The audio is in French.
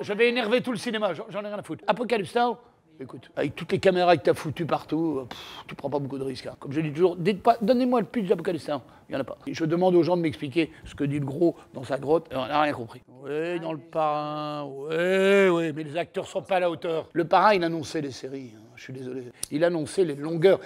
Je vais énerver tout le cinéma, j'en ai rien à foutre. Apocalypse Now Écoute, avec toutes les caméras que t'as foutues partout, euh, tu prends pas beaucoup de risques. Hein. Comme je dis toujours, donnez-moi le pitch d'Apocalypse Now. Il y en a pas. Je demande aux gens de m'expliquer ce que dit le gros dans sa grotte, et on n'a rien compris. Oui, dans le parrain, oui, oui, mais les acteurs sont pas à la hauteur. Le parrain, il annonçait les séries, hein, je suis désolé. Il annonçait les longueurs.